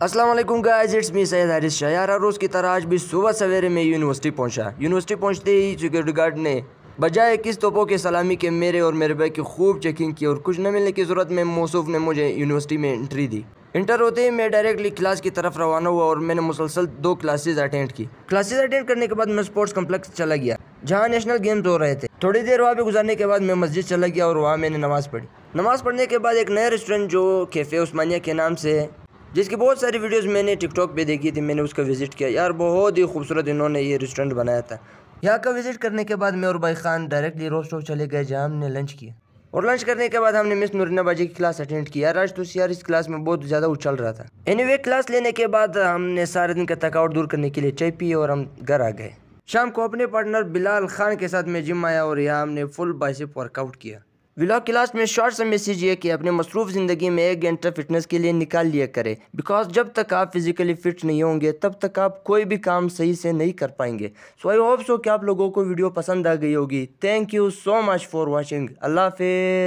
अस्सलाम वालेकुम guys it's me Syed Haris Shah यार रोज़ की तरह आज भी सुबह सवेरे में यूनिवर्सिटी पहुँचा। यूनिवर्सिटी पहुँचते ही सिक्योरिटी गार्ड ने बजाय किस तोपों के सलामी के मेरे और मेरे भाई की खूब चेकिंग की और कुछ न मिलने की ज़रूरत में मौसूफ ने मुझे यूनिवर्सिटी में एंट्री दी। इंटर होते ही मैं डायरेक्टली क्लास की तरफ़ रवाना हुआ और मैंने मुसलसल दो क्लासेज अटेंड की। क्लासेज अटेंड करने के बाद मैं स्पोर्ट्स कम्प्लेक्स चला गया, जहाँ नेशनल गेम्स हो रहे थे। थोड़ी देर वहाँ पे गुजारने के बाद मैं मस्जिद चला गया और वहाँ मैंने नमाज़ पढ़ी। नमाज़ पढ़ने के बाद एक नया रेस्टोरेंट जो कैफ़े उस्मानिया के नाम से जिसकी बहुत सारी वीडियोस मैंने टिकटॉक पे देखी थी, मैंने उसका विज़िट किया। यार, बहुत ही खूबसूरत इन्होंने ये रेस्टोरेंट बनाया था। यहाँ का विज़िट करने के बाद मैं और भाई खान डायरेक्टली रोस्ट हाउस चले गए, जहाँ हमने लंच किया। और लंच करने के बाद हमने मिस नूरिना बाजी की क्लास अटेंड किया आज तो यार इस क्लास में बहुत ज़्यादा उछल रहा था। एनीवे क्लास लेने के बाद हमने सारे दिन का थकावट दूर करने के लिए चाय पी और हम घर आ गए। शाम को अपने पार्टनर बिलाल खान के साथ मैं जिम आया और यहाँ हमने फुल बाइसिप वर्कआउट किया। व्लॉग क्लास में शॉर्ट सा मैसेज ये कि अपने मसरूफ ज़िंदगी में एक घंटा फिटनेस के लिए निकाल लिया करें। बिकॉज़ जब तक आप फिजिकली फिट नहीं होंगे, तब तक आप कोई भी काम सही से नहीं कर पाएँगे। सो आई होप सो कि आप लोगों को वीडियो पसंद आ गई होगी। Thank you so much for watching Allah हाफिज़।